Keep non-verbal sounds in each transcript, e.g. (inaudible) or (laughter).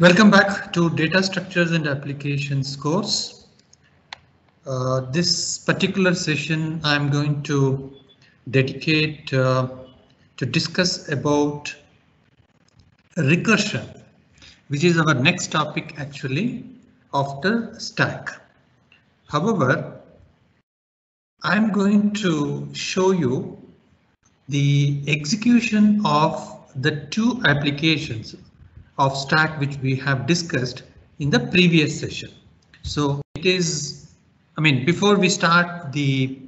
Welcome back to Data Structures and Applications course. Uh, this particular session I'm going to dedicate uh, to discuss about recursion, which is our next topic actually after stack. However, I'm going to show you the execution of the two applications of stack which we have discussed in the previous session. So it is, I mean, before we start the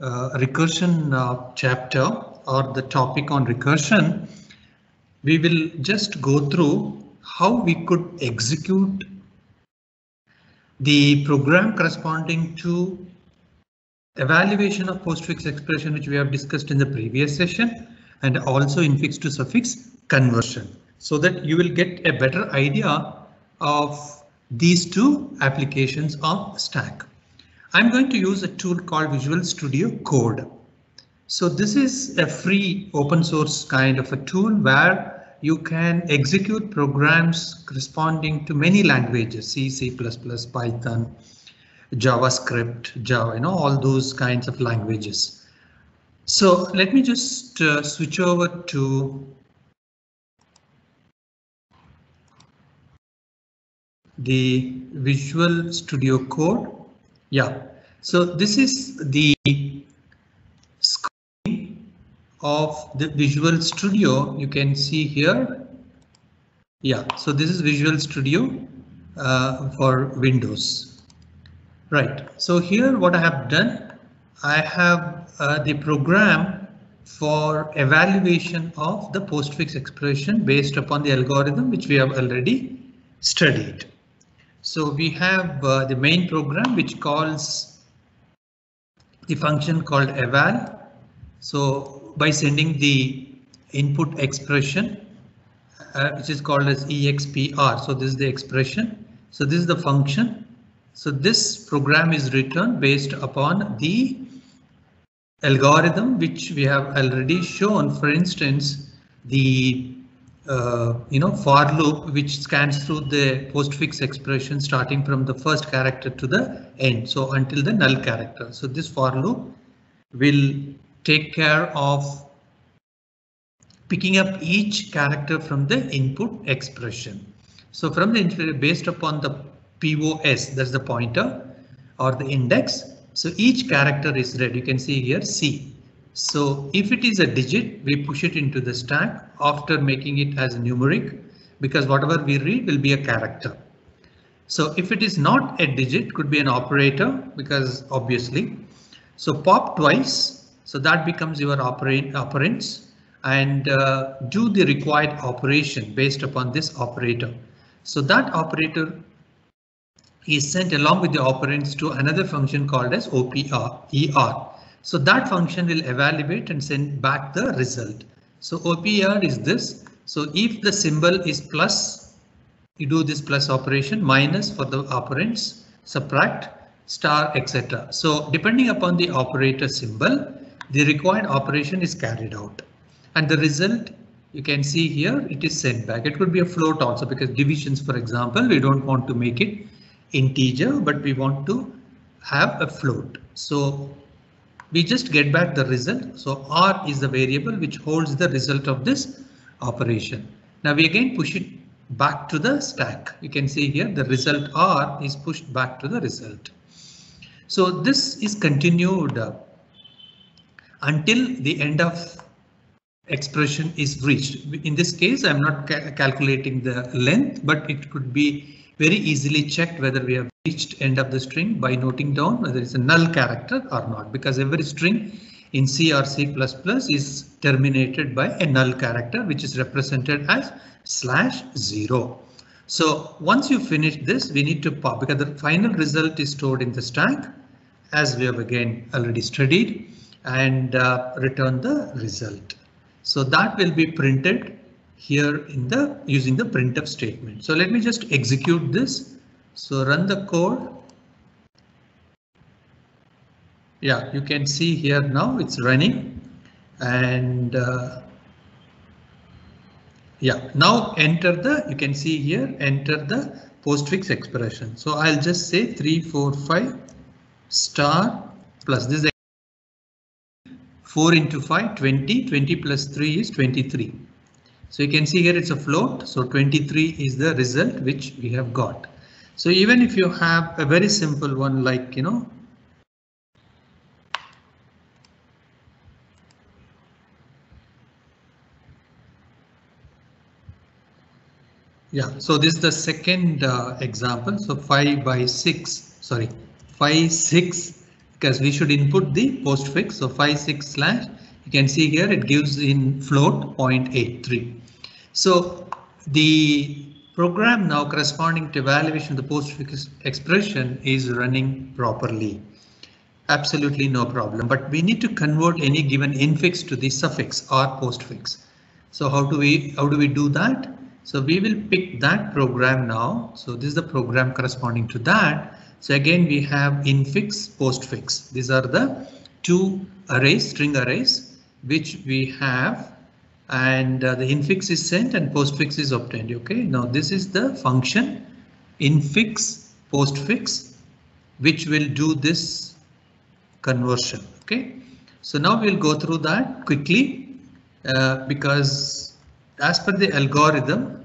uh, recursion uh, chapter or the topic on recursion, we will just go through how we could execute the program corresponding to evaluation of postfix expression which we have discussed in the previous session and also infix to suffix conversion so that you will get a better idea of these two applications of stack. I'm going to use a tool called Visual Studio Code. So this is a free open source kind of a tool where you can execute programs corresponding to many languages, C, C++, Python, JavaScript, Java, you know, all those kinds of languages. So let me just uh, switch over to the Visual Studio Code. Yeah, so this is the screen of the Visual Studio. You can see here. Yeah, so this is Visual Studio uh, for Windows. Right, so here what I have done, I have uh, the program for evaluation of the postfix expression based upon the algorithm which we have already studied. So we have uh, the main program which calls the function called eval. So by sending the input expression, uh, which is called as expr. So this is the expression. So this is the function. So this program is written based upon the algorithm which we have already shown. For instance, the uh, you know, for loop which scans through the postfix expression starting from the first character to the end. So until the null character. So this for loop will take care of picking up each character from the input expression. So from the based upon the POS, that's the pointer or the index. So each character is read. You can see here C. So if it is a digit, we push it into the stack after making it as numeric because whatever we read will be a character. So if it is not a digit, could be an operator because obviously. So pop twice. So that becomes your operand operands and uh, do the required operation based upon this operator. So that operator is sent along with the operands to another function called as OPR, ER. So that function will evaluate and send back the result. So OPR is this. So if the symbol is plus, you do this plus operation minus for the operands, subtract, star, etc. So depending upon the operator symbol, the required operation is carried out. And the result you can see here it is sent back. It could be a float also because divisions, for example, we don't want to make it integer, but we want to have a float. So we just get back the result. So R is the variable which holds the result of this operation. Now we again push it back to the stack. You can see here the result R is pushed back to the result. So this is continued until the end of expression is reached. In this case, I'm not ca calculating the length, but it could be very easily checked whether we have reached end of the string by noting down whether it's a null character or not because every string in C or C++ is terminated by a null character which is represented as slash zero. So once you finish this, we need to pop because the final result is stored in the stack as we have again already studied and uh, return the result. So that will be printed here in the using the printf statement. So let me just execute this. So run the code. Yeah, you can see here now it's running and uh, Yeah, now enter the, you can see here, enter the postfix expression. So I'll just say 345 star plus this 4 into 5, 20, 20 plus 3 is 23. So you can see here it's a float. So 23 is the result which we have got. So even if you have a very simple one like, you know, Yeah, so this is the second uh, example. So 5 by 6, sorry, 5, 6, because we should input the postfix. So 5, 6 slash, you can see here it gives in float 0.83. So the program now corresponding to evaluation of the postfix expression is running properly. Absolutely no problem, but we need to convert any given infix to the suffix or postfix. So how do we how do we do that? So we will pick that program now. So this is the program corresponding to that. So again, we have infix, postfix. These are the two arrays, string arrays, which we have and uh, the infix is sent and postfix is obtained. OK, now this is the function infix postfix, which will do this conversion. OK, so now we'll go through that quickly uh, because as per the algorithm,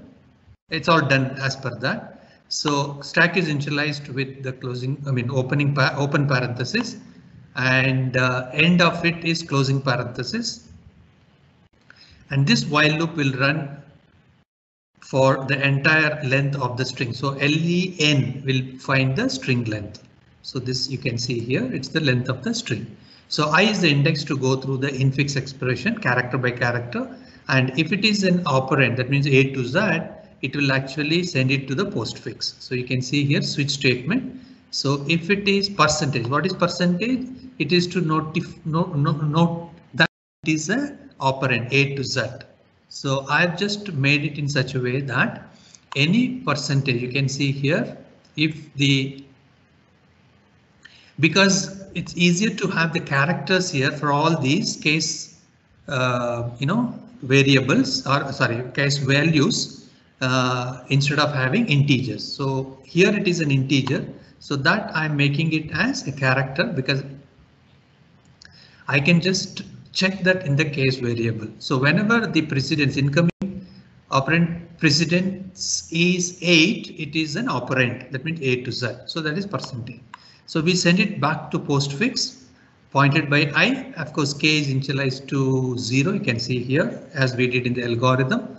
it's all done as per that. So stack is initialized with the closing, I mean opening open parenthesis and uh, end of it is closing parenthesis. And this while loop will run for the entire length of the string. So len will find the string length. So this you can see here, it's the length of the string. So i is the index to go through the infix expression character by character. And if it is an operand, that means A to Z, it will actually send it to the postfix. So you can see here switch statement. So if it is percentage, what is percentage? It is to notify note, note, note that is a operand A to Z. So I've just made it in such a way that any percentage you can see here if the because it's easier to have the characters here for all these case uh, you know variables or sorry case values uh, instead of having integers. So here it is an integer. So that I'm making it as a character because I can just check that in the case variable. So whenever the precedence incoming operand precedence is 8, it is an operand. That means A to Z. So that is percentage. So we send it back to postfix pointed by i. Of course, k is initialized to 0. You can see here as we did in the algorithm.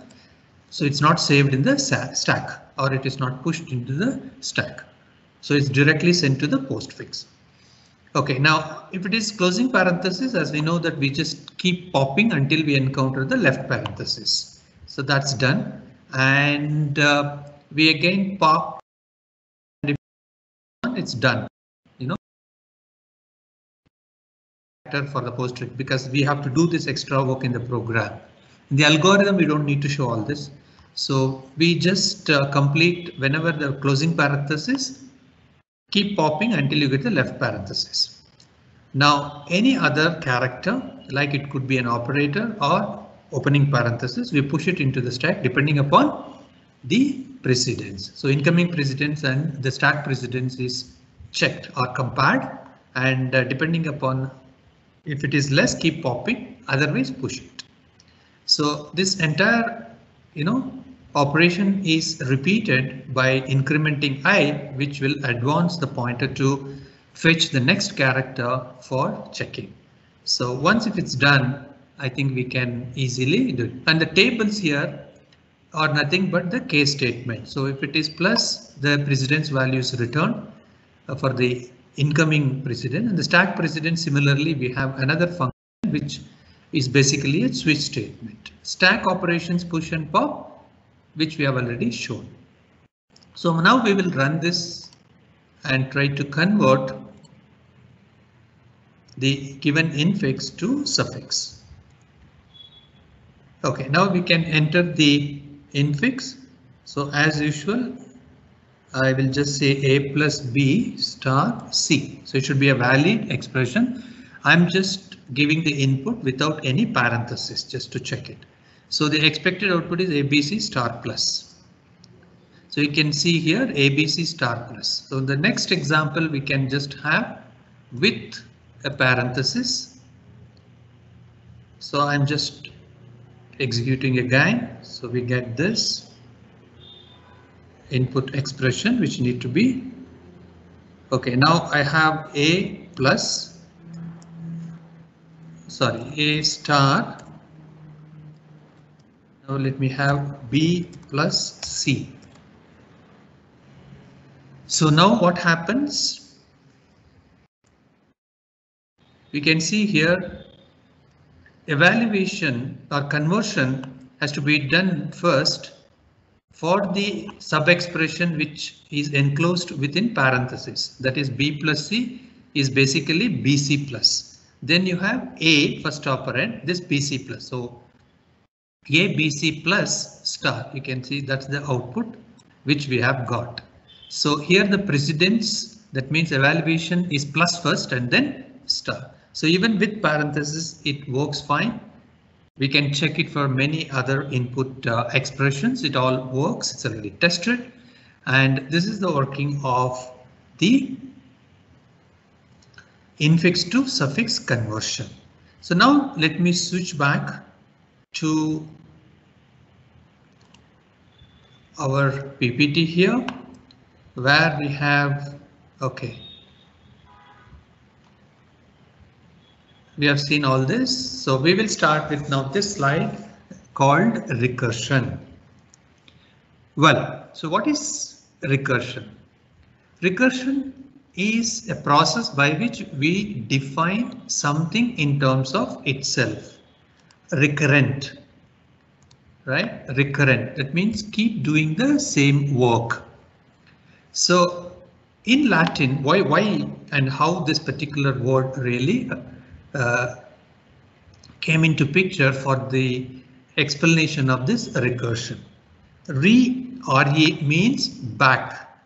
So it's not saved in the stack or it is not pushed into the stack. So it's directly sent to the postfix. OK, now if it is closing parenthesis, as we know that we just keep popping until we encounter the left parenthesis. So that's done. And uh, we again pop. And it's done. You know, for the postfix because we have to do this extra work in the program. In the algorithm, we don't need to show all this. So we just uh, complete whenever the closing parenthesis, keep popping until you get the left parenthesis. Now any other character, like it could be an operator or opening parenthesis, we push it into the stack depending upon the precedence. So incoming precedence and the stack precedence is checked or compared and uh, depending upon if it is less keep popping otherwise push it. So this entire you know operation is repeated by incrementing i, which will advance the pointer to fetch the next character for checking. So once if it's done, I think we can easily do it. And the tables here are nothing but the case statement. So if it is plus the precedence values return uh, for the incoming precedent and the stack precedent similarly we have another function which is basically a switch statement. Stack operations push and pop which we have already shown. So now we will run this and try to convert the given infix to suffix. OK, now we can enter the infix. So as usual, I will just say a plus b star c. So it should be a valid expression. I'm just giving the input without any parenthesis just to check it. So the expected output is ABC star plus. So you can see here ABC star plus. So the next example we can just have with a parenthesis. So I'm just executing again. So we get this input expression which need to be. OK, now I have A plus sorry, A star. Now let me have B plus C. So now what happens? We can see here evaluation or conversion has to be done first for the sub expression which is enclosed within parenthesis that is b plus c is basically bc plus then you have a first operand this bc plus so a bc plus star you can see that's the output which we have got so here the precedence that means evaluation is plus first and then star so even with parentheses, it works fine. We can check it for many other input uh, expressions. It all works. It's already tested. And this is the working of the infix to suffix conversion. So now let me switch back to our PPT here where we have OK we have seen all this. So we will start with now this slide called recursion. Well, so what is recursion? Recursion is a process by which we define something in terms of itself. Recurrent, right? Recurrent. That means keep doing the same work. So in Latin, why, why and how this particular word really uh, came into picture for the explanation of this recursion. Re RE means back.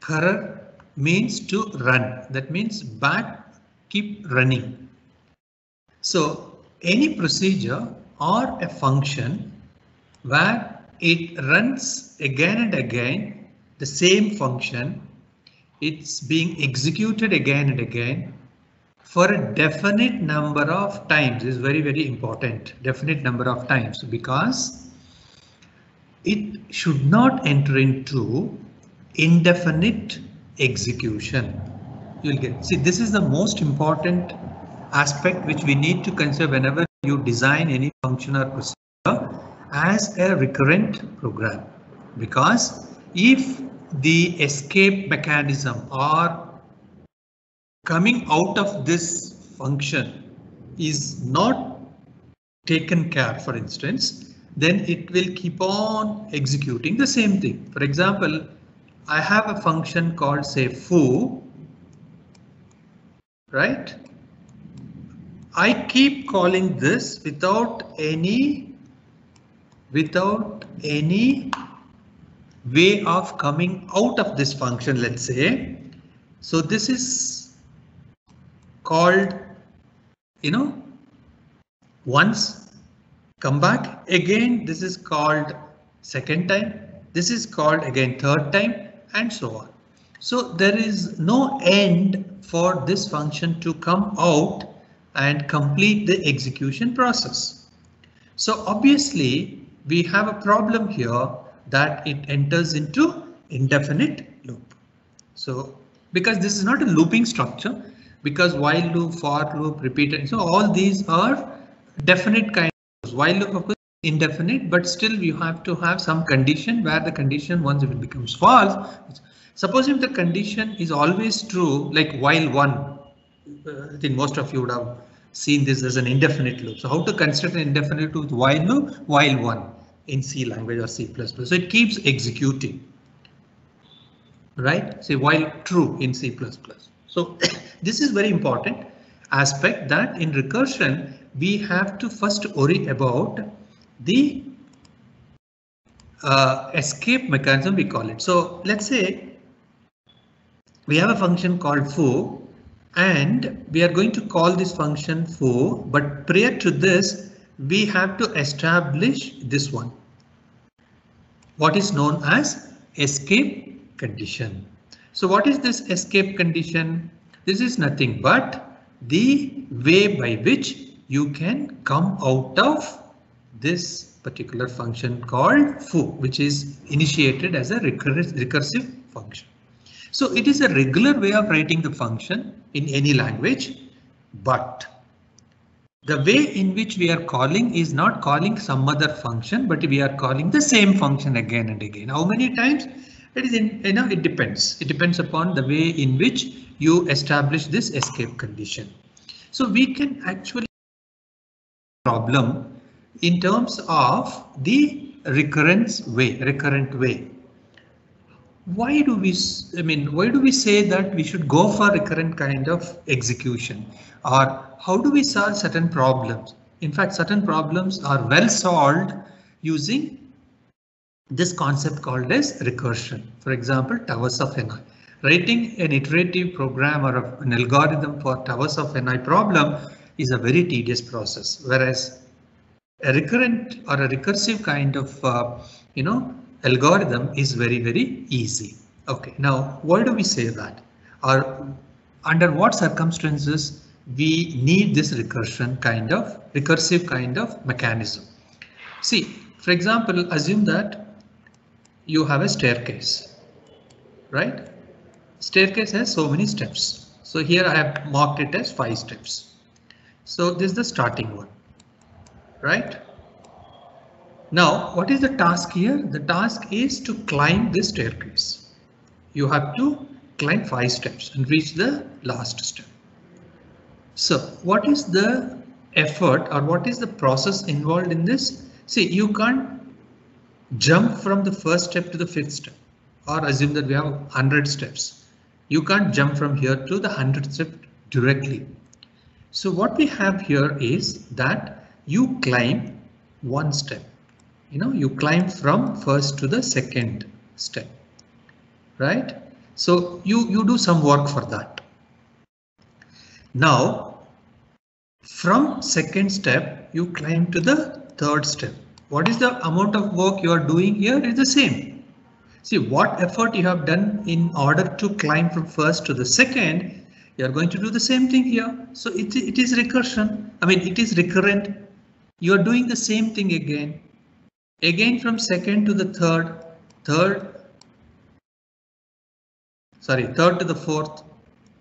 Karar means to run. That means back, keep running. So any procedure or a function where it runs again and again the same function, it's being executed again and again for a definite number of times is very, very important. Definite number of times because it should not enter into indefinite execution. You'll get see this is the most important aspect which we need to consider whenever you design any function or procedure as a recurrent program because if the escape mechanism or coming out of this function is not taken care, for instance, then it will keep on executing the same thing. For example, I have a function called say foo, right? I keep calling this without any without any way of coming out of this function, let's say. So this is called, you know, once, come back again. This is called second time. This is called again third time and so on. So there is no end for this function to come out and complete the execution process. So obviously we have a problem here that it enters into indefinite loop. So because this is not a looping structure, because while loop, for loop, repeated. So all these are definite kind kinds. While loop of course indefinite, but still you have to have some condition where the condition once if it becomes false. Suppose if the condition is always true, like while one, uh, I think most of you would have seen this as an indefinite loop. So how to construct an indefinite loop while loop, while one in C language or C++. So it keeps executing. Right? Say while true in C++. So (coughs) this is very important aspect that in recursion we have to first worry about the uh, escape mechanism we call it. So let's say we have a function called foo and we are going to call this function foo but prior to this we have to establish this one. What is known as escape condition. So what is this escape condition? This is nothing but the way by which you can come out of this particular function called foo, which is initiated as a recursive function. So it is a regular way of writing the function in any language, but the way in which we are calling is not calling some other function, but we are calling the same function again and again. How many times? It is in, you know, it depends. It depends upon the way in which you establish this escape condition. So we can actually problem in terms of the recurrence way, recurrent way. Why do we, I mean, why do we say that we should go for recurrent kind of execution or how do we solve certain problems? In fact, certain problems are well solved using this concept called as recursion. For example, towers of Hanoi. Writing an iterative program or an algorithm for towers of Hanoi problem is a very tedious process, whereas a recurrent or a recursive kind of, uh, you know, algorithm is very, very easy. OK, now why do we say that? Or under what circumstances we need this recursion kind of recursive kind of mechanism? See, for example, assume that you have a staircase, right? Staircase has so many steps. So here I have marked it as five steps. So this is the starting one right? Now, what is the task here? The task is to climb this staircase. You have to climb five steps and reach the last step. So what is the effort or what is the process involved in this? See, you can't jump from the first step to the fifth step or assume that we have 100 steps. You can't jump from here to the 100th step directly. So what we have here is that you climb one step. You know, you climb from first to the second step, right? So you, you do some work for that. Now, from second step, you climb to the third step. What is the amount of work you are doing here is the same. See what effort you have done in order to climb from first to the second, you are going to do the same thing here. So it, it is recursion. I mean, it is recurrent you are doing the same thing again. Again from second to the third, third, sorry, third to the fourth,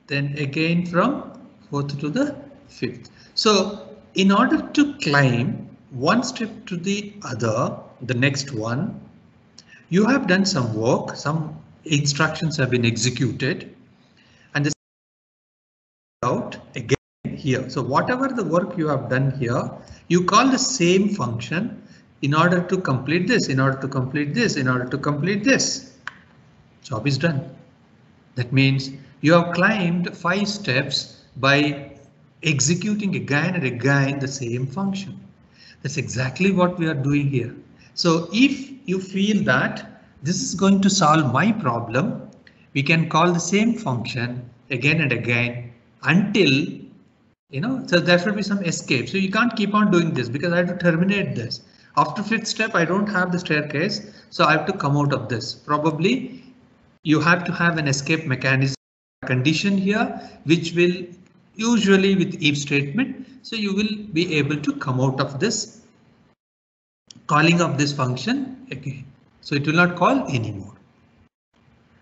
then again from fourth to the fifth. So in order to climb one step to the other, the next one, you have done some work, some instructions have been executed and this out again here. So whatever the work you have done here, you call the same function in order to complete this, in order to complete this, in order to complete this. Job is done. That means you have climbed five steps by executing again and again the same function. That's exactly what we are doing here. So if you feel that this is going to solve my problem, we can call the same function again and again until you know, so there should be some escape. So you can't keep on doing this because I have to terminate this. After fifth step, I don't have the staircase, so I have to come out of this. Probably you have to have an escape mechanism condition here, which will usually with if statement. So you will be able to come out of this calling of this function again. So it will not call anymore.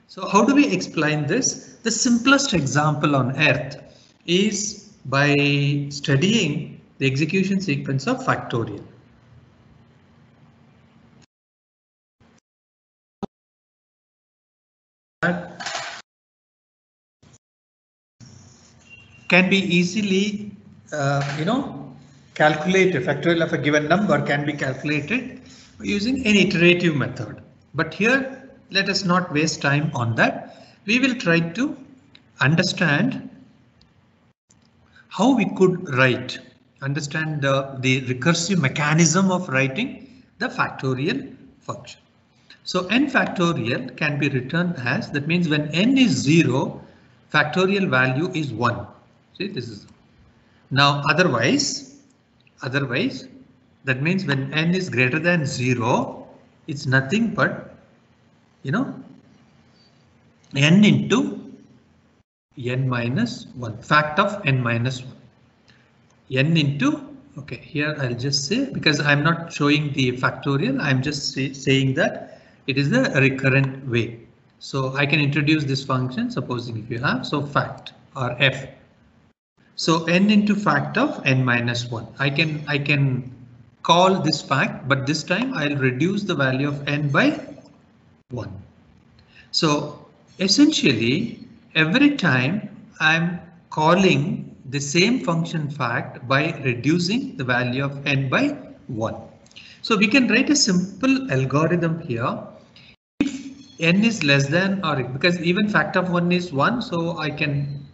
So how do we explain this? The simplest example on earth is by studying the execution sequence of factorial. Can be easily, uh, you know, calculated. Factorial of a given number can be calculated using an iterative method. But here, let us not waste time on that. We will try to understand how we could write, understand the, the recursive mechanism of writing the factorial function. So n factorial can be written as that means when n is 0, factorial value is 1. See this is now otherwise otherwise That means when n is greater than 0, it's nothing but, you know, n into n minus 1, fact of n minus 1. n into, okay, here I'll just say, because I'm not showing the factorial, I'm just say, saying that it is the recurrent way. So I can introduce this function, supposing if you have, so fact or f. So n into fact of n minus 1. I can I can call this fact, but this time I'll reduce the value of n by 1. So essentially, every time I'm calling the same function fact by reducing the value of n by 1. So we can write a simple algorithm here. If n is less than or because even fact of 1 is 1, so I can,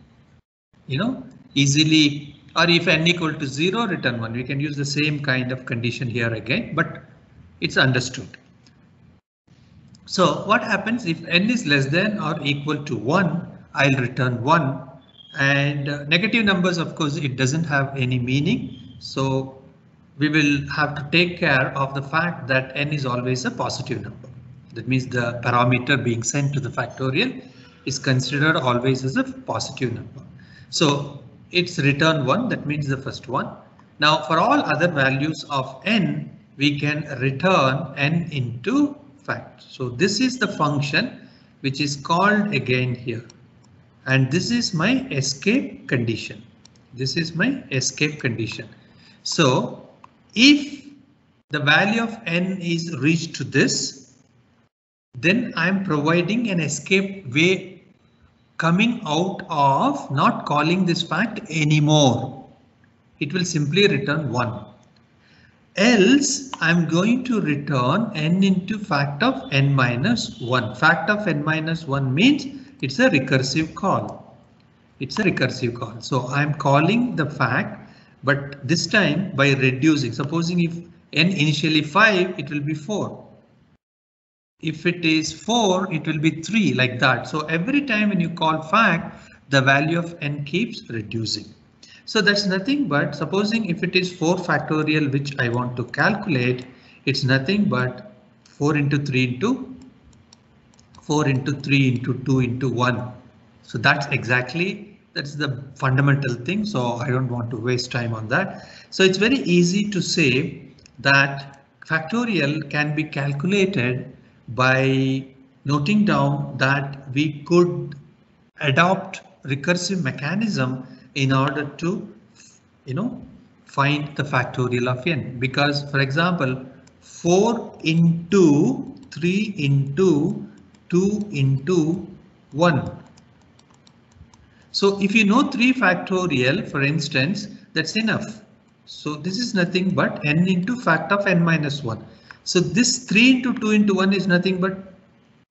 you know, easily or if n equal to 0 return 1 we can use the same kind of condition here again but it's understood. So what happens if n is less than or equal to 1 I'll return 1 and uh, negative numbers of course it doesn't have any meaning so we will have to take care of the fact that n is always a positive number. That means the parameter being sent to the factorial is considered always as a positive number. So it's return 1 that means the first one. Now for all other values of n we can return n into fact. So this is the function which is called again here and this is my escape condition. This is my escape condition. So if the value of n is reached to this then I'm providing an escape way coming out of not calling this fact anymore. It will simply return 1. Else I'm going to return n into fact of n minus 1. Fact of n minus 1 means it's a recursive call. It's a recursive call. So I'm calling the fact, but this time by reducing. Supposing if n initially 5, it will be 4 if it is 4, it will be 3 like that. So every time when you call fact, the value of n keeps reducing. So that's nothing but supposing if it is 4 factorial which I want to calculate, it's nothing but 4 into 3 into 4 into 3 into 2 into 1. So that's exactly that's the fundamental thing. So I don't want to waste time on that. So it's very easy to say that factorial can be calculated by noting down that we could adopt recursive mechanism in order to, you know, find the factorial of n because for example 4 into 3 into 2 into 1. So if you know 3 factorial for instance that's enough. So this is nothing but n into fact of n minus 1. So this 3 into 2 into 1 is nothing but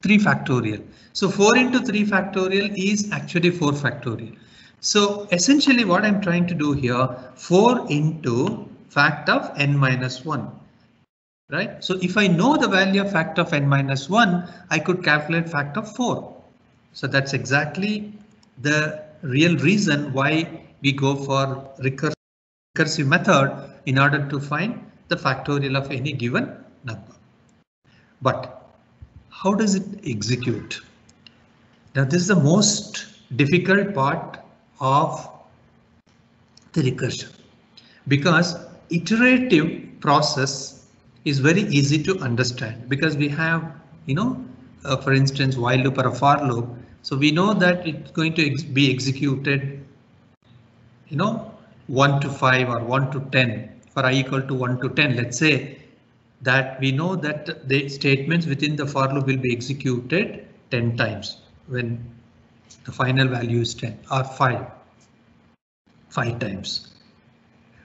3 factorial. So 4 into 3 factorial is actually 4 factorial. So essentially what I'm trying to do here 4 into fact of n minus 1. Right. So if I know the value of fact of n minus 1, I could calculate fact of 4. So that's exactly the real reason why we go for recursive method in order to find the factorial of any given number. But how does it execute? Now this is the most difficult part of the recursion because iterative process is very easy to understand because we have, you know, uh, for instance, while loop or a for loop. So we know that it's going to ex be executed, you know, 1 to 5 or 1 to 10 for i equal to 1 to 10. Let's say that we know that the statements within the for loop will be executed 10 times when the final value is 10 or 5 5 times.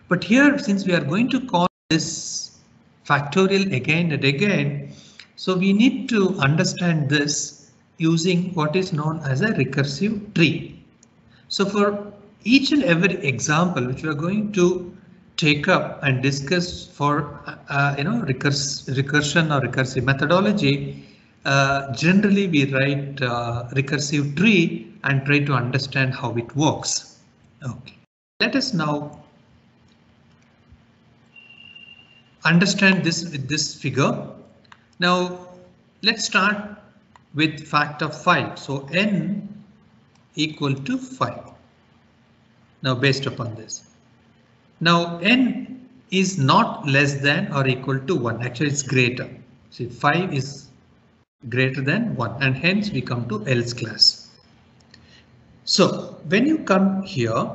But here since we are going to call this factorial again and again, so we need to understand this using what is known as a recursive tree. So for each and every example which we are going to take up and discuss for uh, you know recurs recursion or recursive methodology, uh, generally we write uh, recursive tree and try to understand how it works. Okay, let us now understand this with this figure. Now let's start with fact of 5. So n equal to 5. Now based upon this. Now n is not less than or equal to 1. Actually it's greater. See 5 is greater than 1 and hence we come to else class. So when you come here,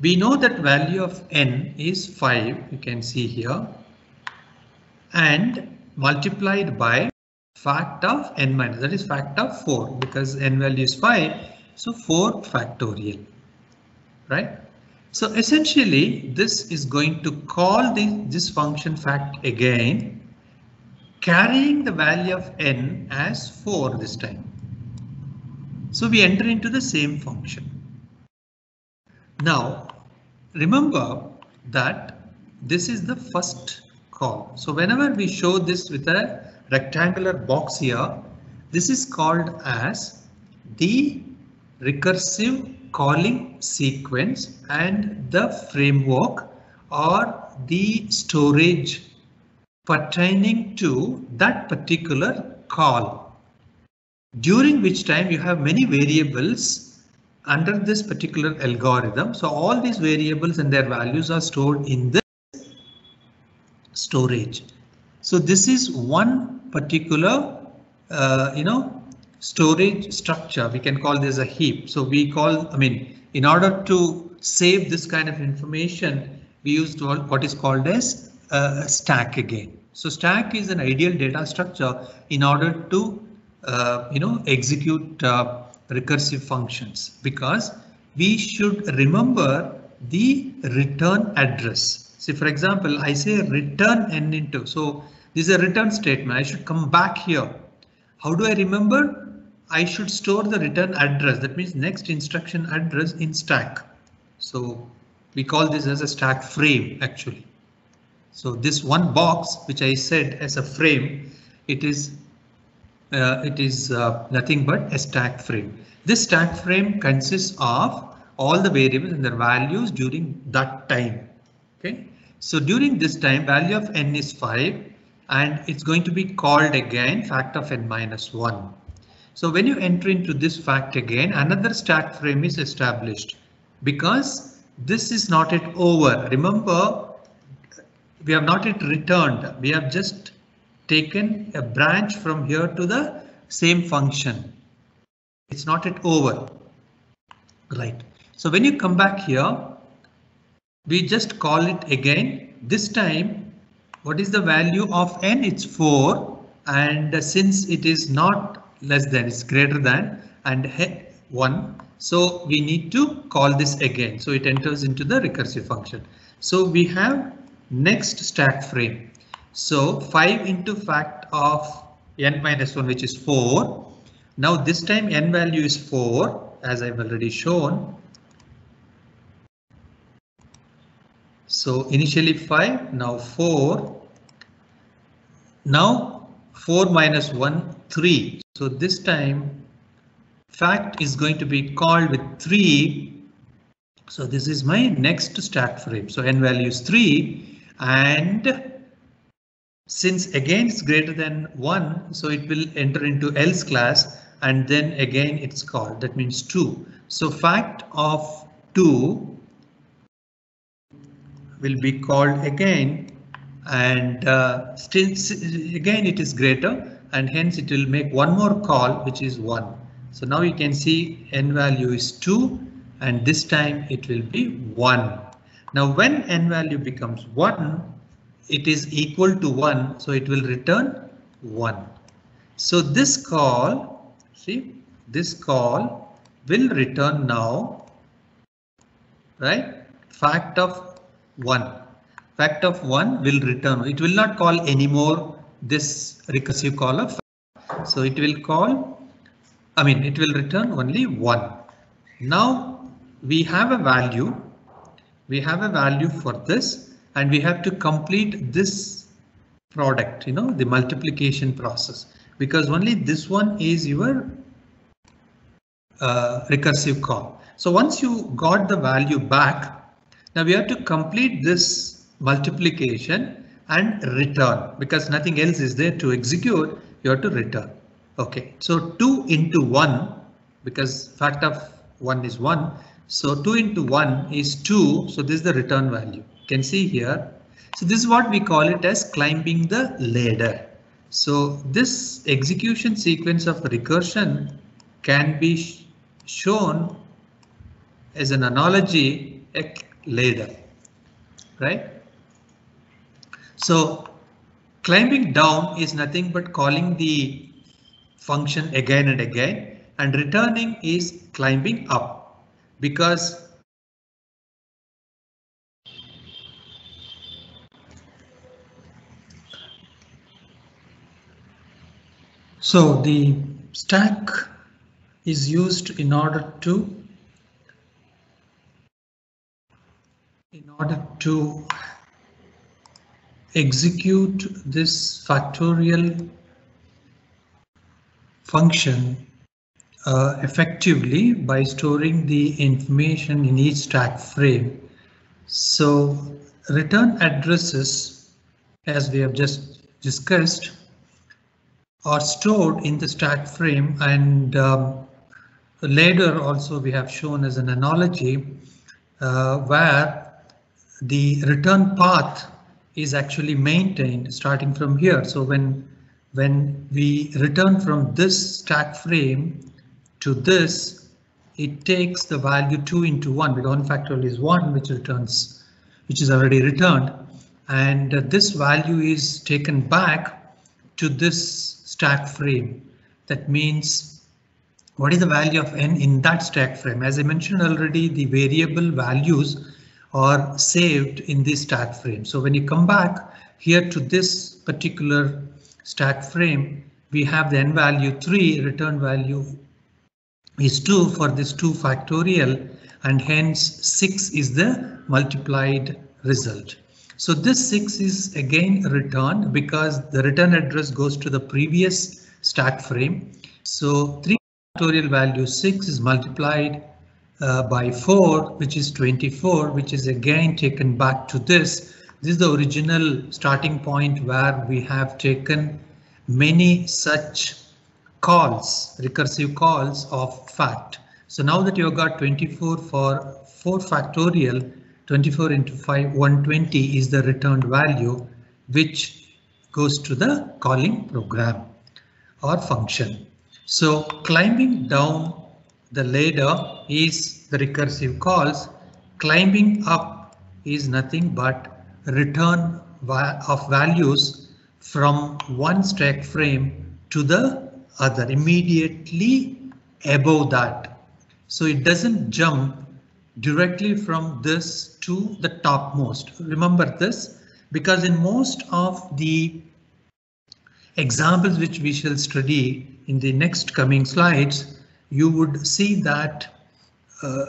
we know that value of n is 5, you can see here, and multiplied by fact of n minus, that is fact of 4, because n value is 5, so 4 factorial, right? So essentially, this is going to call the, this function fact again, carrying the value of n as 4 this time. So we enter into the same function. Now, remember that this is the first call. So whenever we show this with a rectangular box here, this is called as the recursive calling sequence and the framework or the storage pertaining to that particular call during which time you have many variables under this particular algorithm. So all these variables and their values are stored in the storage. So this is one particular, uh, you know, storage structure. We can call this a heap. So we call, I mean, in order to save this kind of information, we used what is called as a stack again. So stack is an ideal data structure in order to, uh, you know, execute uh, recursive functions because we should remember the return address. See, for example, I say return n into, so this is a return statement. I should come back here. How do I remember? I should store the return address. That means next instruction address in stack. So we call this as a stack frame actually. So this one box, which I said as a frame, it is uh, it is uh, nothing but a stack frame. This stack frame consists of all the variables and their values during that time. OK, so during this time value of n is 5 and it's going to be called again fact of n minus 1. So when you enter into this fact again, another stack frame is established because this is not yet over. Remember, we have not yet returned. We have just taken a branch from here to the same function. It's not yet over. Right. So when you come back here, we just call it again. This time, what is the value of n? It's 4. And since it is not less than, is greater than and 1. So we need to call this again. So it enters into the recursive function. So we have next stack frame. So 5 into fact of n minus 1 which is 4. Now this time n value is 4 as I've already shown. So initially 5 now 4. Now 4 minus 1 3. So this time fact is going to be called with 3. So this is my next stack frame. So n value is 3 and since again it's greater than 1, so it will enter into else class and then again it's called, that means 2. So fact of 2 will be called again and uh, still again it is greater and hence it will make one more call which is 1. So now you can see n value is 2 and this time it will be 1. Now when n value becomes 1 it is equal to 1, so it will return 1. So this call, see, this call will return now, right? Fact of 1. Fact of 1 will return. It will not call anymore this recursive call of. So it will call, I mean, it will return only 1. Now we have a value. We have a value for this and we have to complete this product, you know, the multiplication process, because only this one is your uh, recursive call. So once you got the value back, now we have to complete this multiplication and return because nothing else is there to execute. You have to return. OK, so 2 into 1 because fact of 1 is 1. So 2 into 1 is 2. So this is the return value. You can see here. So this is what we call it as climbing the ladder. So this execution sequence of recursion can be sh shown as an analogy a ladder, right? So climbing down is nothing but calling the function again and again and returning is climbing up because So the stack is used in order to in order to execute this factorial function uh, effectively by storing the information in each stack frame. So return addresses, as we have just discussed, are stored in the stack frame and um, later also we have shown as an analogy uh, where the return path is actually maintained starting from here. So when when we return from this stack frame to this, it takes the value 2 into 1 because 1 factorial is 1 which returns which is already returned and uh, this value is taken back to this stack frame. That means what is the value of n in that stack frame? As I mentioned already, the variable values are saved in this stack frame. So when you come back here to this particular stack frame, we have the n value 3, return value is 2 for this 2 factorial and hence 6 is the multiplied result. So this 6 is again returned because the return address goes to the previous stack frame. So 3 factorial value 6 is multiplied uh, by 4, which is 24, which is again taken back to this. This is the original starting point where we have taken many such calls, recursive calls of fact. So now that you've got 24 for 4 factorial, 24 into 5, 120 is the returned value which goes to the calling program or function. So climbing down the ladder is the recursive calls. Climbing up is nothing but return of values from one stack frame to the other immediately above that. So it doesn't jump directly from this to the topmost. Remember this because in most of the examples which we shall study in the next coming slides, you would see that uh,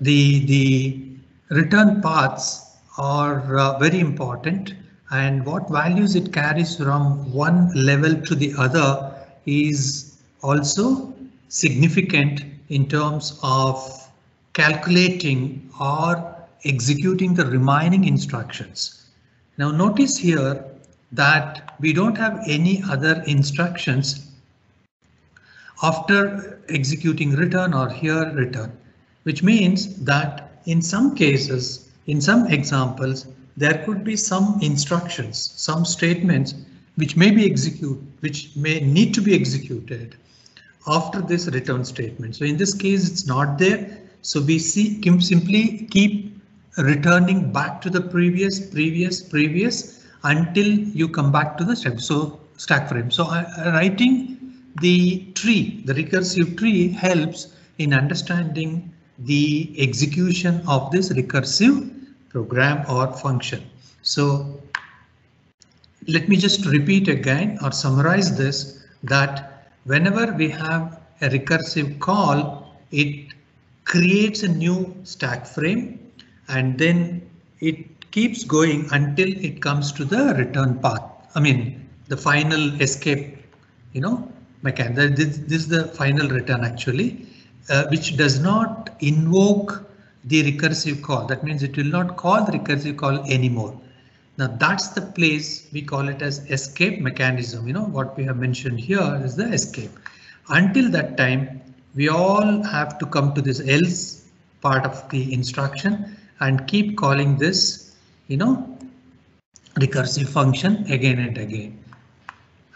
the, the return paths are uh, very important and what values it carries from one level to the other is also significant in terms of calculating or executing the remaining instructions. Now notice here that we don't have any other instructions after executing return or here return, which means that in some cases, in some examples, there could be some instructions, some statements which may be executed, which may need to be executed after this return statement. So in this case, it's not there. So we see simply keep returning back to the previous, previous, previous until you come back to the step. So stack frame. So uh, writing the tree, the recursive tree helps in understanding the execution of this recursive program or function. So let me just repeat again or summarize this that whenever we have a recursive call, it creates a new stack frame and then it keeps going until it comes to the return path. I mean, the final escape, you know, mechanism. This, this is the final return actually, uh, which does not invoke the recursive call. That means it will not call the recursive call anymore. Now that's the place we call it as escape mechanism. You know what we have mentioned here is the escape. Until that time, we all have to come to this else part of the instruction and keep calling this, you know, recursive function again and again.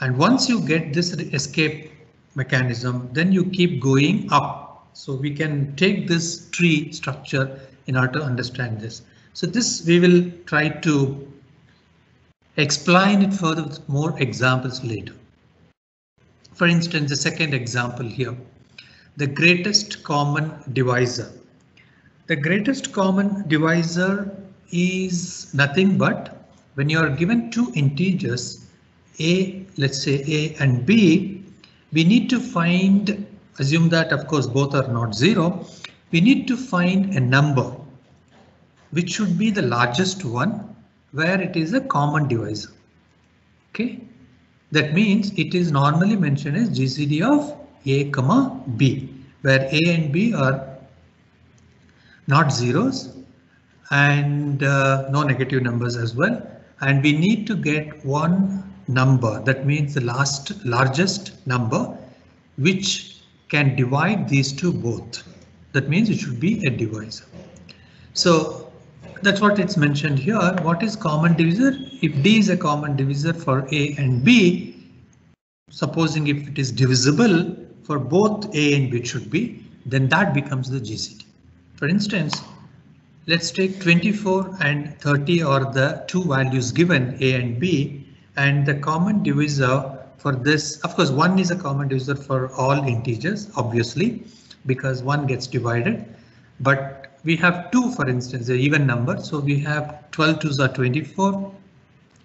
And once you get this escape mechanism, then you keep going up. So we can take this tree structure in order to understand this. So this we will try to explain it further with more examples later. For instance, the second example here, the greatest common divisor. The greatest common divisor is nothing but when you are given two integers, a, let's say a and b, we need to find, assume that of course both are not zero, we need to find a number which should be the largest one where it is a common divisor. Okay, that means it is normally mentioned as GCD of A comma B, where A and B are not zeros and uh, no negative numbers as well. And we need to get one number that means the last largest number which can divide these two both. That means it should be a divisor. So that's what it's mentioned here. What is common divisor? If D is a common divisor for A and B, supposing if it is divisible for both A and B it should be, then that becomes the GCD. For instance, let's take 24 and 30 are the two values given A and B and the common divisor for this, of course, one is a common divisor for all integers, obviously, because one gets divided, but we have 2 for instance, the even number. So we have 12 twos are 24,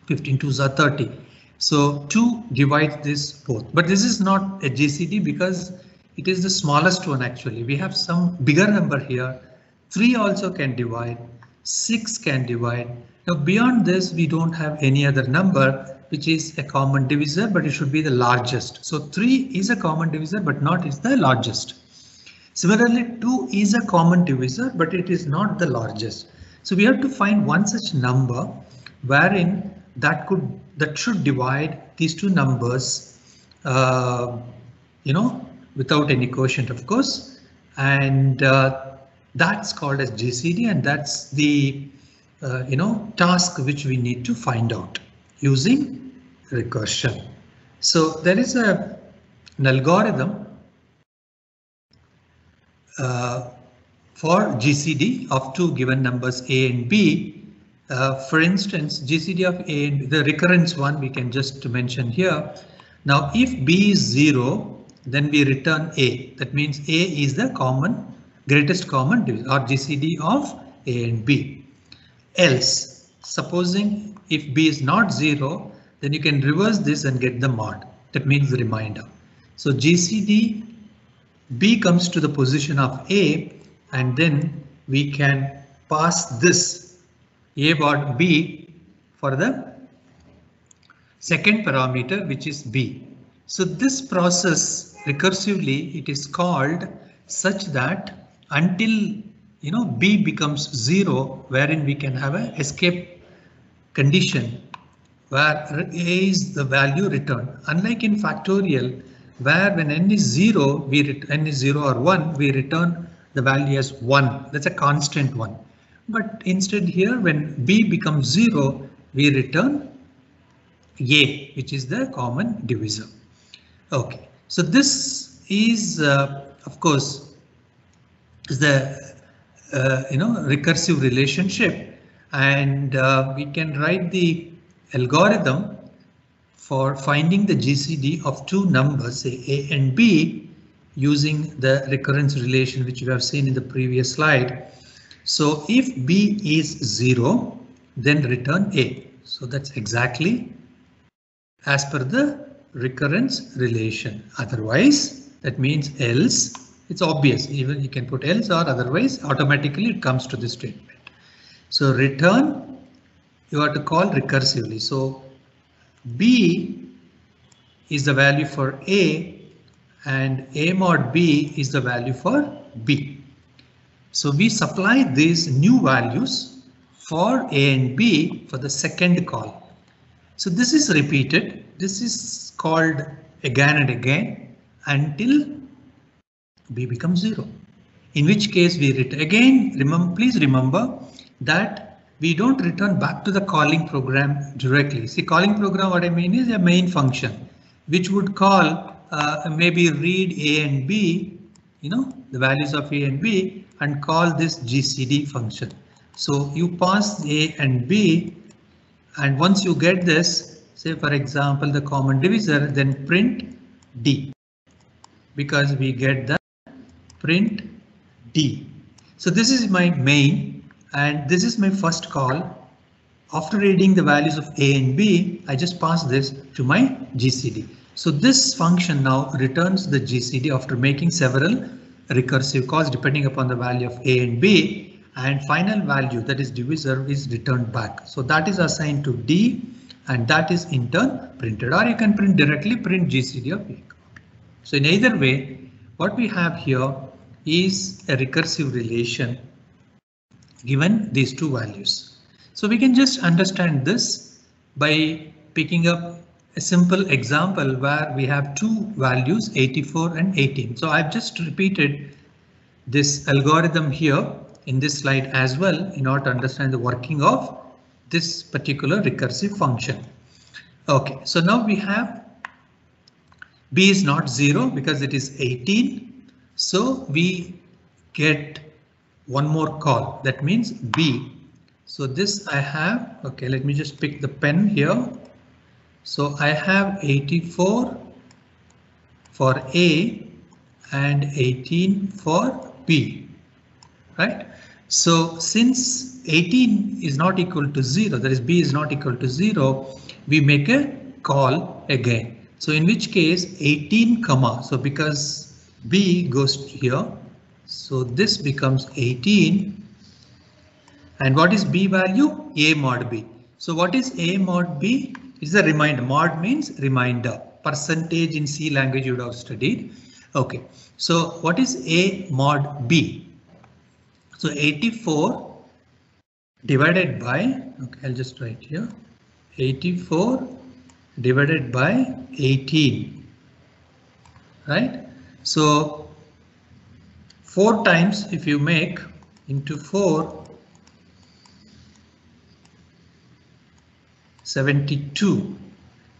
15 twos are 30. So 2 divides this both, but this is not a GCD because it is the smallest one actually. We have some bigger number here. 3 also can divide, 6 can divide. Now beyond this, we don't have any other number which is a common divisor, but it should be the largest. So 3 is a common divisor, but not is the largest. Similarly, 2 is a common divisor, but it is not the largest. So we have to find one such number wherein that could that should divide these two numbers, uh, you know, without any quotient, of course, and uh, that's called as GCD, and that's the uh, you know task which we need to find out using recursion. So there is a an algorithm uh, for GCD of two given numbers A and B. Uh, for instance, GCD of A and B, the recurrence one we can just mention here. Now, if B is zero, then we return A. That means A is the common greatest common divisor or GCD of A and B. Else, supposing if B is not zero, then you can reverse this and get the mod. That means the remainder. So GCD B comes to the position of A and then we can pass this A bar B for the second parameter which is B. So this process recursively it is called such that until you know B becomes zero wherein we can have an escape condition where A is the value returned. Unlike in factorial where when n is 0, we n is 0 or 1, we return the value as 1. That's a constant one. But instead here, when b becomes 0, we return a, which is the common divisor. OK, so this is, uh, of course, is the uh, you know recursive relationship, and uh, we can write the algorithm for finding the GCD of two numbers, say A and B, using the recurrence relation which we have seen in the previous slide. So if B is 0, then return A. So that's exactly as per the recurrence relation. Otherwise, that means else. It's obvious, even you can put else or otherwise automatically it comes to this statement. So return you have to call recursively. So B is the value for A and A mod B is the value for B. So we supply these new values for A and B for the second call. So this is repeated. This is called again and again until B becomes zero. In which case we return again. Remember, please remember that we don't return back to the calling program directly. See, calling program, what I mean is a main function, which would call uh, maybe read A and B, you know, the values of A and B and call this GCD function. So you pass A and B and once you get this, say for example, the common divisor, then print D because we get the print D. So this is my main and this is my first call. After reading the values of A and B, I just pass this to my GCD. So this function now returns the GCD after making several recursive calls depending upon the value of A and B and final value that is divisor is returned back. So that is assigned to D and that is in turn printed or you can print directly print GCD of A. So in either way, what we have here is a recursive relation given these two values. So we can just understand this by picking up a simple example where we have two values 84 and 18. So I've just repeated this algorithm here in this slide as well in order to understand the working of this particular recursive function. OK, so now we have b is not 0 because it is 18. So we get one more call that means b. So this I have OK, let me just pick the pen here. So I have 84 for A and 18 for B, right? So since 18 is not equal to 0, that is B is not equal to 0, we make a call again. So in which case 18 comma, so because B goes here, so this becomes 18. And what is B value? A mod B. So what is A mod B? It's a reminder. Mod means reminder. Percentage in C language you would have studied. OK, so what is A mod B? So 84 divided by, okay, I'll just write here, 84 divided by 18, right? So 4 times if you make into 4 72.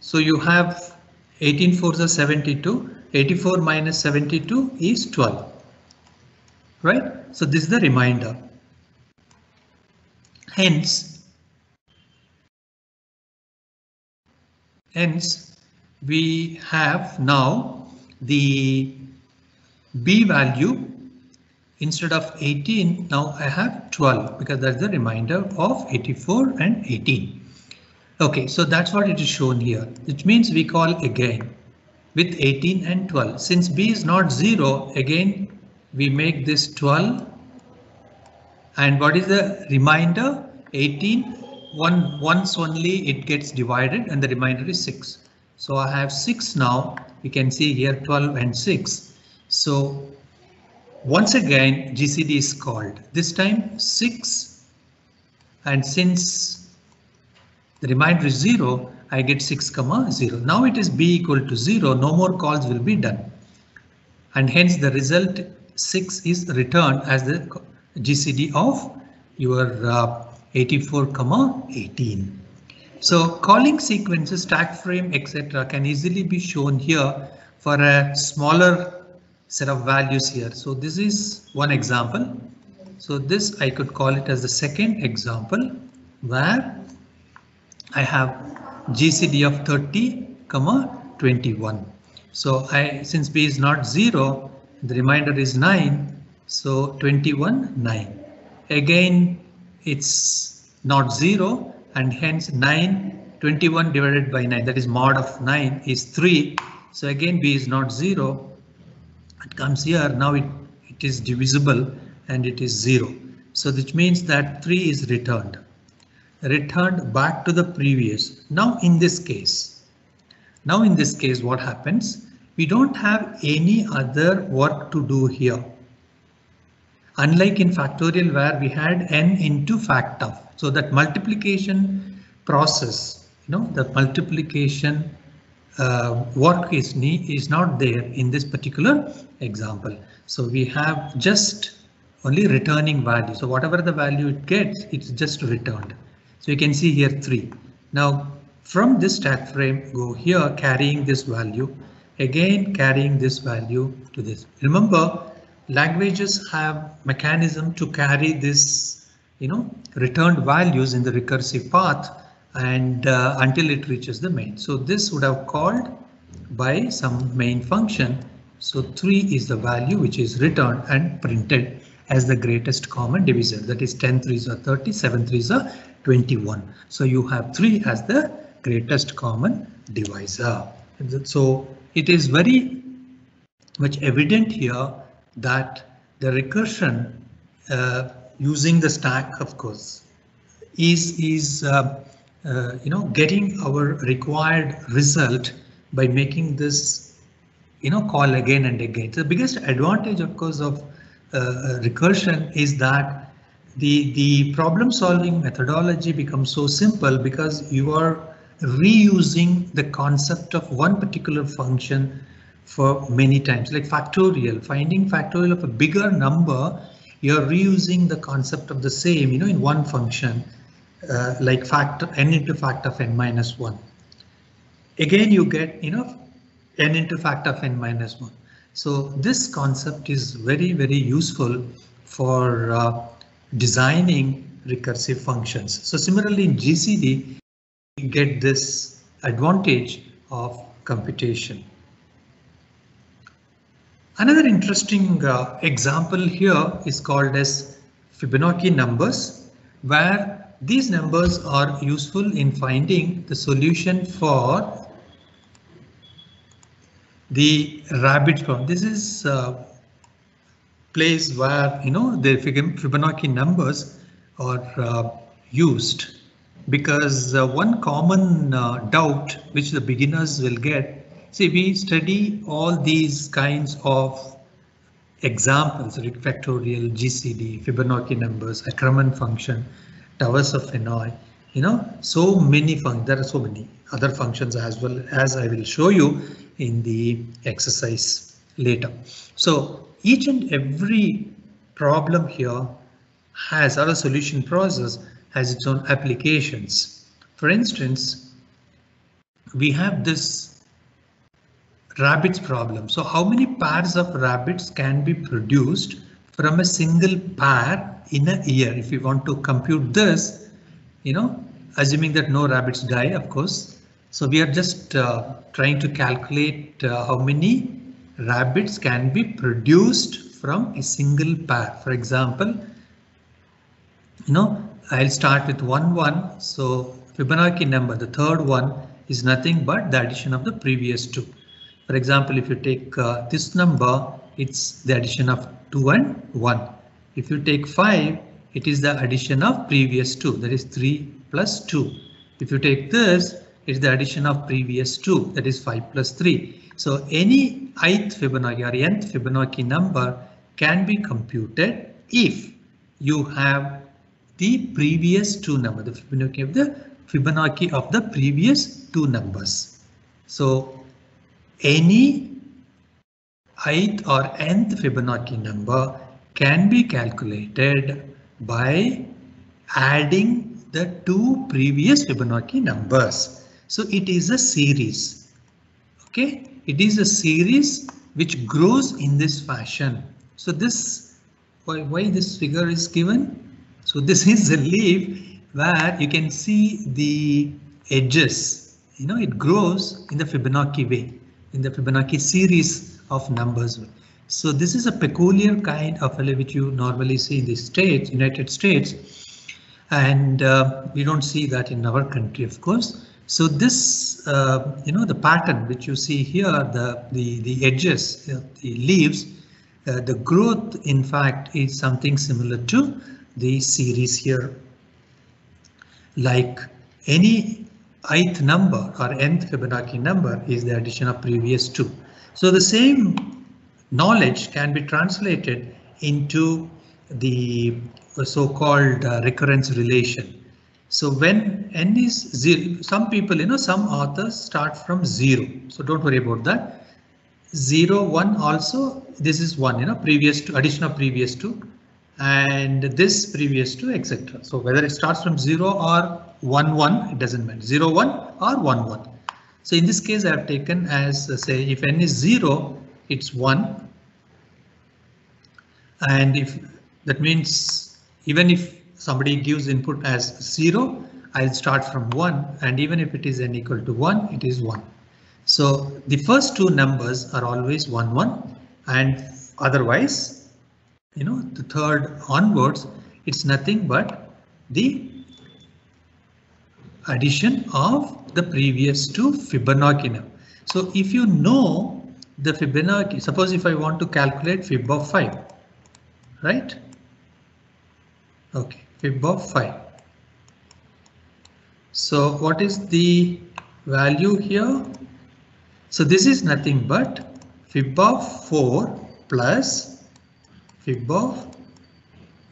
So you have 18 fours are 72. 84 minus 72 is 12. Right? So this is the reminder. Hence, hence we have now the B value instead of 18 now I have 12 because that's the reminder of 84 and 18. OK, so that's what it is shown here, which means we call again with 18 and 12. Since B is not 0, again we make this 12. And what is the reminder? 18. One once only it gets divided and the remainder is 6. So I have 6 now. You can see here 12 and 6. So once again GCD is called. This time 6 and since the remainder is 0, I get 6 comma 0. Now it is b equal to 0, no more calls will be done. And hence the result 6 is returned as the GCD of your uh, 84 comma 18. So calling sequences, stack frame, etc. can easily be shown here for a smaller set of values here. So this is one example. So this I could call it as the second example where I have GCD of 30 comma 21. So I since b is not 0, the remainder is 9. So 21 9. Again it's not 0 and hence 9 21 divided by 9 that is mod of 9 is 3. So again b is not 0. It comes here now it, it is divisible and it is 0. So which means that 3 is returned returned back to the previous. Now in this case, now in this case what happens? We don't have any other work to do here. Unlike in factorial where we had n into fact of. So that multiplication process, you know, the multiplication uh, work is, is not there in this particular example. So we have just only returning value. So whatever the value it gets, it's just returned. So you can see here three. Now from this stack frame, go here carrying this value, again carrying this value to this. Remember, languages have mechanism to carry this, you know, returned values in the recursive path and uh, until it reaches the main. So this would have called by some main function. So 3 is the value which is returned and printed as the greatest common divisor. That is 10 3s are 30, 7 3s are 21. So you have 3 as the greatest common divisor. So it is very much evident here that the recursion uh, using the stack, of course, is is uh, uh, you know getting our required result by making this you know call again and again. The biggest advantage, of course, of uh, recursion is that the the problem solving methodology becomes so simple because you are reusing the concept of one particular function for many times like factorial finding factorial of a bigger number you're reusing the concept of the same you know in one function uh, like factor n into factor of n minus 1 again you get you know n into factor of n minus 1 so this concept is very very useful for uh, designing recursive functions. So similarly in GCD we get this advantage of computation. Another interesting uh, example here is called as Fibonacci numbers, where these numbers are useful in finding the solution for the rabbit problem. This is a place where you know the Fibonacci numbers are uh, used because uh, one common uh, doubt which the beginners will get, see we study all these kinds of examples, factorial, GCD, Fibonacci numbers, Ackermann function, towers of Hanoi, you know, so many functions, there are so many other functions as well as I will show you in the exercise later. So each and every problem here has our solution process has its own applications. For instance, we have this rabbits problem. So how many pairs of rabbits can be produced from a single pair in a year? If we want to compute this, you know, assuming that no rabbits die, of course. So we are just uh, trying to calculate uh, how many rabbits can be produced from a single pair. For example, you know, I'll start with 1 1. So Fibonacci number, the third one is nothing but the addition of the previous two. For example, if you take uh, this number, it's the addition of 2 and 1. If you take 5, it is the addition of previous 2, that is 3 plus 2. If you take this, it's the addition of previous 2, that is 5 plus 3. So any ith Fibonacci or nth Fibonacci number can be computed if you have the previous two numbers, the Fibonacci of the Fibonacci of the previous two numbers. So any ith or nth Fibonacci number can be calculated by adding the two previous Fibonacci numbers. So it is a series. Okay, it is a series which grows in this fashion. So this why, why this figure is given so (laughs) this is a leaf where you can see the edges. You know, it grows in the Fibonacci way, in the Fibonacci series of numbers. So this is a peculiar kind of a leaf which you normally see in the States, United States. And uh, we don't see that in our country, of course. So this, uh, you know, the pattern which you see here, the the the edges, the leaves, uh, the growth, in fact, is something similar to the series here. Like any ith number or nth Fibonacci number is the addition of previous two. So the same knowledge can be translated into the so-called uh, recurrence relation. So when n is zero, some people, you know, some authors start from zero. So don't worry about that. Zero, one also, this is one, you know, previous to addition of previous to and this previous to etc. So whether it starts from 0 or 1 1 it doesn't matter Zero, one or 1 1. So in this case I have taken as uh, say if n is 0 it's 1 and if that means even if somebody gives input as 0 I'll start from 1 and even if it is n equal to 1 it is 1. So the first two numbers are always 1 1 and otherwise you know, the third onwards, it's nothing but the addition of the previous two Fibonacci number. So if you know the Fibonacci, suppose if I want to calculate fib of 5, right? Okay, fib of 5. So what is the value here? So this is nothing but fib of 4 plus fib of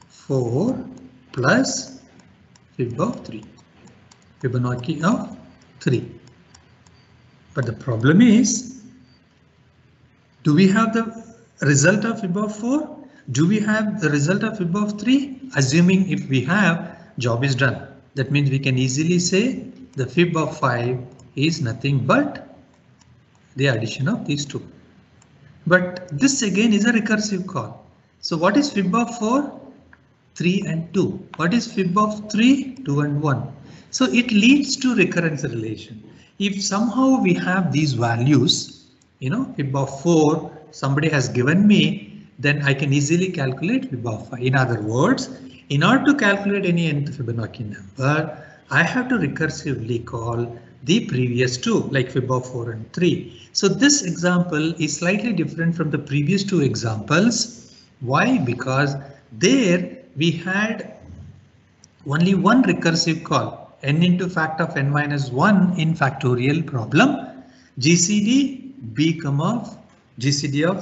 4 plus fib of 3. Fibonacci of 3. But the problem is, do we have the result of fib of 4? Do we have the result of of 3? Assuming if we have, job is done. That means we can easily say the fib of 5 is nothing but the addition of these two. But this again is a recursive call. So what is fib of 4? 3 and 2. What is fib of 3? 2 and 1. So it leads to recurrence relation. If somehow we have these values, you know, fib of 4, somebody has given me, then I can easily calculate fib of 5. In other words, in order to calculate any nth Fibonacci number, I have to recursively call the previous two, like fib of 4 and 3. So this example is slightly different from the previous two examples why? Because there we had only one recursive call n into fact of n minus 1 in factorial problem gcd b comma gcd of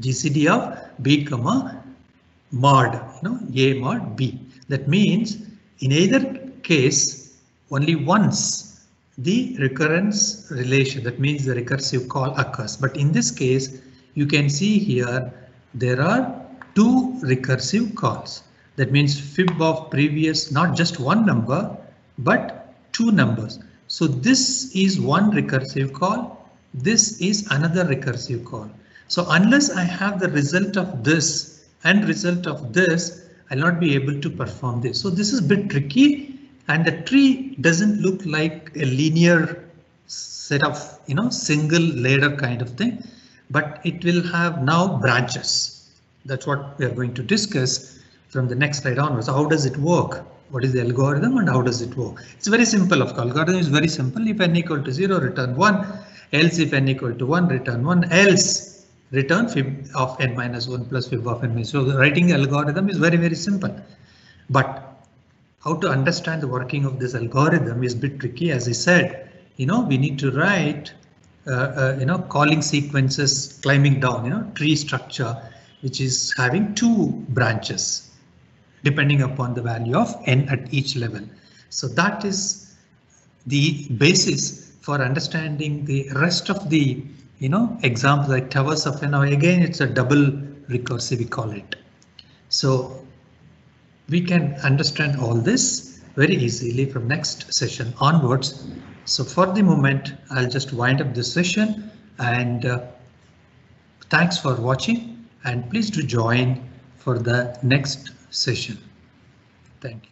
gcd of b comma mod you know a mod b that means in either case only once the recurrence relation that means the recursive call occurs but in this case you can see here there are two recursive calls. That means fib of previous not just one number but two numbers. So this is one recursive call. This is another recursive call. So unless I have the result of this and result of this, I'll not be able to perform this. So this is a bit tricky and the tree doesn't look like a linear set of, you know, single layer kind of thing but it will have now branches. That's what we are going to discuss from the next slide onwards. How does it work? What is the algorithm and how does it work? It's very simple. Of algorithm is very simple. If n equal to 0, return 1. Else if n equal to 1, return 1. Else return fib of n minus 1 plus fib of n minus. So writing algorithm is very, very simple. But how to understand the working of this algorithm is a bit tricky. As I said, you know, we need to write uh, uh, you know, calling sequences climbing down, you know, tree structure, which is having two branches depending upon the value of n at each level. So that is the basis for understanding the rest of the, you know, examples like towers of n. Again, it's a double recursive, we call it. So we can understand all this very easily from next session onwards. So for the moment, I'll just wind up this session and uh, thanks for watching and please do join for the next session. Thank you.